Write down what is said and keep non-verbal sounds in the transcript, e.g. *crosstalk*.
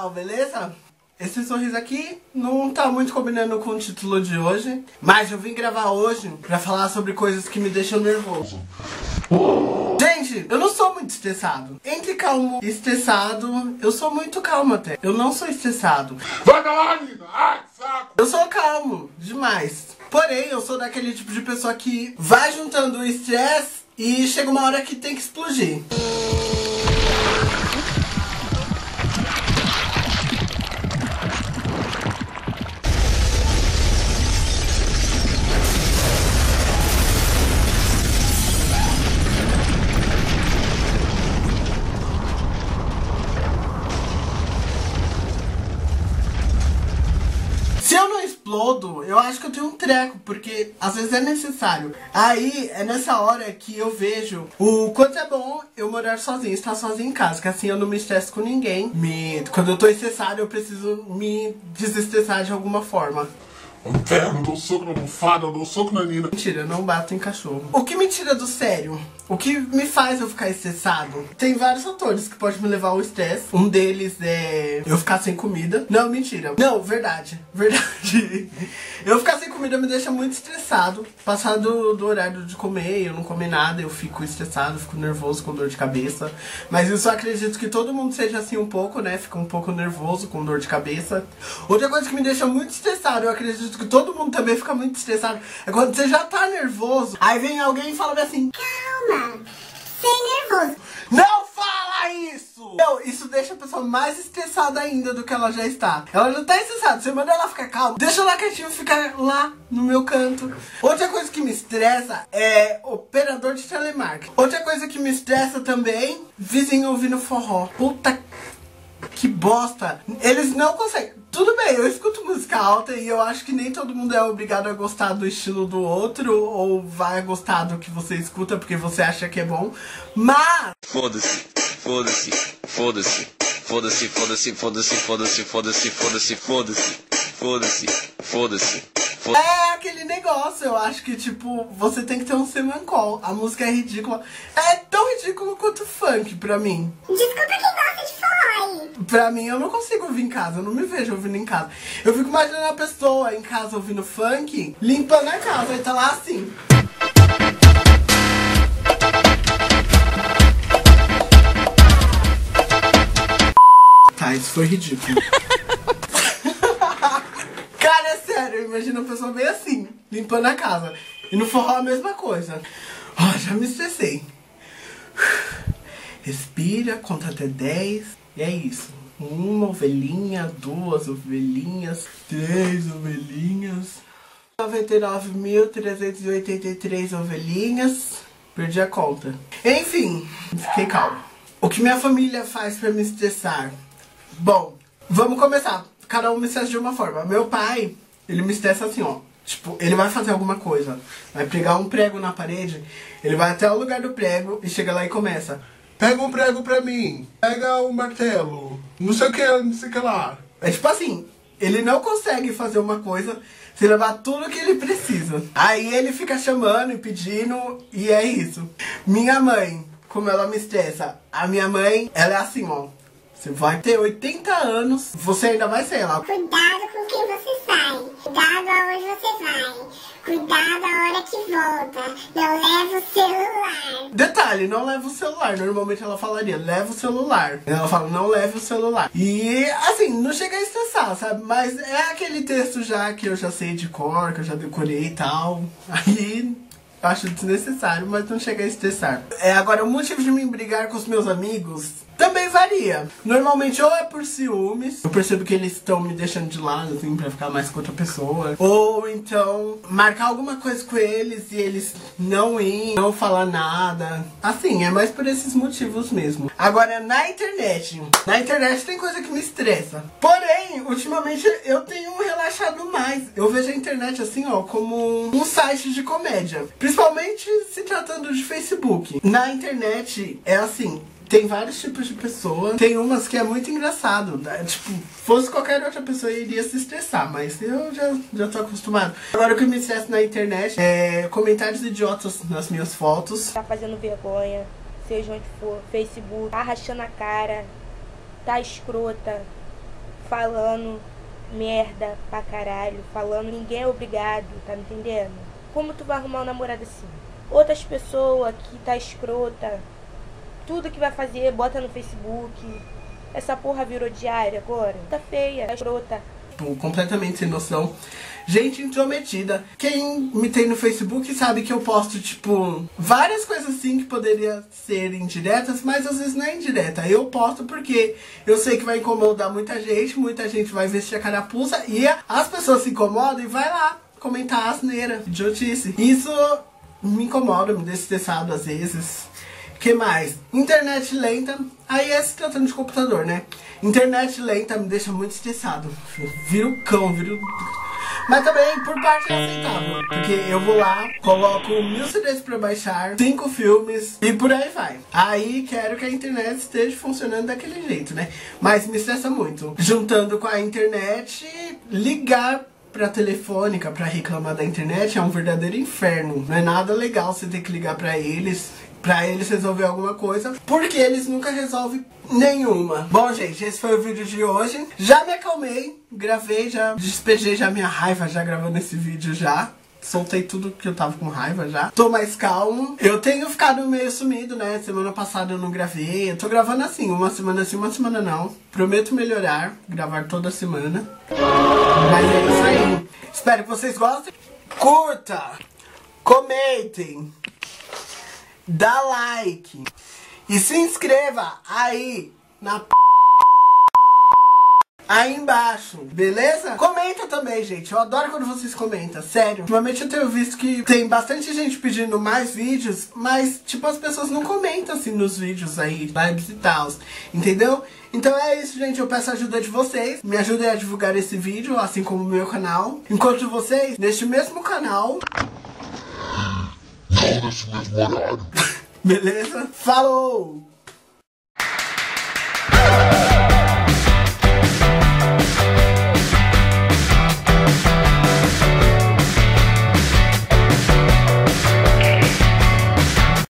pessoal, beleza? Esse sorriso aqui não tá muito combinando com o título de hoje, mas eu vim gravar hoje pra falar sobre coisas que me deixam nervoso. Gente, eu não sou muito estressado. Entre calmo e estressado, eu sou muito calmo até. Eu não sou estressado. Vai lá, menina! Ai, saco! Eu sou calmo, demais. Porém, eu sou daquele tipo de pessoa que vai juntando o estresse e chega uma hora que tem que explodir. Acho que eu tenho um treco, porque às vezes é necessário. Aí é nessa hora que eu vejo o quanto é bom eu morar sozinho, estar sozinho em casa, que assim eu não me estresso com ninguém. Me... Quando eu tô estressado, eu preciso me desestressar de alguma forma. Pego, eu dou soco na almofada, eu dou soco na Nina. Mentira, eu não bato em cachorro. O que me tira do sério? O que me faz eu ficar estressado? Tem vários fatores que podem me levar ao estresse. Um deles é eu ficar sem comida. Não, mentira. Não, verdade. *laughs* Verdade. Eu ficar sem comida me deixa muito estressado. Passar do, do horário de comer, eu não comer nada, eu fico estressado, fico nervoso, com dor de cabeça. Mas eu acredito que todo mundo seja assim um pouco, né? Fica um pouco nervoso, com dor de cabeça. Outra coisa que me deixa muito estressado, eu acredito que todo mundo também fica muito estressado, é quando você já tá nervoso. Aí vem alguém e fala assim: Calma, sem nervoso. Não fala isso! Meu, isso deixa a pessoa mais estressada ainda do que ela já está. Ela já tá estressada, você manda ela ficar calma, deixa ela quietinho ficar lá no meu canto. Outra coisa que me estressa é operador de telemarketing. Outra coisa que me estressa também, vizinho ouvindo forró. Puta que bosta. Eles não conseguem. Tudo bem, eu escuto música alta e eu acho que nem todo mundo é obrigado a gostar do estilo do outro ou vai gostar do que você escuta porque você acha que é bom. Mas Foda-se, foda-se, foda-se, foda-se, foda-se, foda-se, foda-se, foda-se, foda-se, foda-se, foda-se, foda-se, foda-se. é aquele negócio, eu acho que tipo, você tem que ter um semancol. A música é ridícula. É tão ridículo quanto funk pra mim. Desculpa quem gosta de aí. Pra mim, eu não consigo ouvir em casa, eu não me vejo ouvindo em casa. Eu fico imaginando a pessoa em casa ouvindo funk, limpando a casa, e tá lá assim. Tá, isso foi ridículo. *laughs* Cara, é sério, imagina a pessoa bem assim, limpando a casa. E no forró a mesma coisa. Ó, já me estressei. Respira, conta até 10. E é isso. Uma ovelhinha, duas ovelhinhas, três ovelhinhas. 99.383 ovelhinhas. Perdi a conta. Enfim, fiquei calmo. O que minha família faz pra me estressar? Bom, vamos começar. Cada um me estressa de uma forma. Meu pai, ele me estressa assim, ó. Tipo, ele vai fazer alguma coisa, vai pregar um prego na parede, ele vai até o lugar do prego e chega lá e começa. Pega um prego pra mim. Pega um martelo. Não sei o que, não sei o que lá. É tipo assim, ele não consegue fazer uma coisa sem levar tudo que ele precisa. Aí ele fica chamando e pedindo, e é isso. Minha mãe, como ela me estressa, a minha mãe, ela é assim, ó. Você vai ter 80 anos, você ainda vai ser ela. Cuidado com quem você sai. Cuidado aonde você vai. Cuidado a hora que volta. Não leva o celular. Detalhe, não leva o celular. Normalmente ela falaria, leva o celular. Ela fala, não leve o celular. E assim, não chega a estressar, sabe? Mas é aquele texto já que eu já sei de cor, que eu já decorei e tal. *laughs* Aí acho desnecessário, mas não chega a estressar. É, agora, o motivo de me brigar com os meus amigos também varia. Normalmente, ou é por ciúmes, eu percebo que eles estão me deixando de lado, assim, pra ficar mais com outra pessoa. Ou então, marcar alguma coisa com eles e eles não ir, não falar nada. Assim, é mais por esses motivos mesmo. Agora, na internet. Na internet tem coisa que me estressa. Porém, ultimamente eu tenho relaxado mais. Eu vejo a internet assim, ó, como um site de comédia. Principalmente se tratando de Facebook. Na internet é assim, tem vários tipos de pessoas. Tem umas que é muito engraçado. Né? Tipo, fosse qualquer outra pessoa iria se estressar, mas eu já, já tô acostumado. Agora o que me estressa na internet é comentários idiotas nas minhas fotos. tá fazendo vergonha, seja onde for, Facebook, tá rachando a cara, tá escrota, falando merda pra caralho, falando ninguém é obrigado, tá me entendendo? Como tu vai arrumar um namorado assim? Outras pessoas que tá escrota, tudo que vai fazer, bota no Facebook. Essa porra virou diária agora. Tá feia, tá escrota. Completamente sem noção. Gente intrometida. Quem me tem no Facebook sabe que eu posto, tipo, várias coisas assim que poderiam ser indiretas, mas às vezes não é indireta. Eu posto porque eu sei que vai incomodar muita gente, muita gente vai vestir a carapuça e as pessoas se incomodam e vai lá comentar asneira, idiotice. Isso me incomoda, me deixa estressado às vezes. Que mais? Internet lenta. Aí é se tratando de computador, né? Internet lenta me deixa muito estressado. Vira o cão, vira o... Mas também, por parte, é aceitável. Porque eu vou lá, coloco mil CDs pra baixar, cinco filmes e por aí vai. Aí quero que a internet esteja funcionando daquele jeito, né? Mas me estressa muito. Juntando com a internet, ligar pra telefônica pra reclamar da internet é um verdadeiro inferno. Não é nada legal você ter que ligar pra eles pra eles resolver alguma coisa, porque eles nunca resolvem nenhuma. Bom, gente, esse foi o vídeo de hoje. Já me acalmei, gravei, já despejei já minha raiva já gravando esse vídeo já. Soltei tudo que eu tava com raiva já. Tô mais calmo. Eu tenho ficado meio sumido, né? Semana passada eu não gravei. Eu tô gravando assim, uma semana sim, uma semana não. Prometo melhorar, gravar toda semana. Mas é isso aí. Espero que vocês gostem. Curta, comentem, dá like e se inscreva aí na p... aí embaixo, beleza? Comenta também, gente. Eu adoro quando vocês comentam, sério. Ultimamente eu tenho visto que tem bastante gente pedindo mais vídeos, mas, tipo, as pessoas não comentam, assim, nos vídeos aí, vibes e tal, entendeu? Então é isso, gente. Eu peço a ajuda de vocês. Me ajudem a divulgar esse vídeo, assim como o meu canal. Encontro vocês neste mesmo canal. Nesse mesmo horário. Beleza? Falou!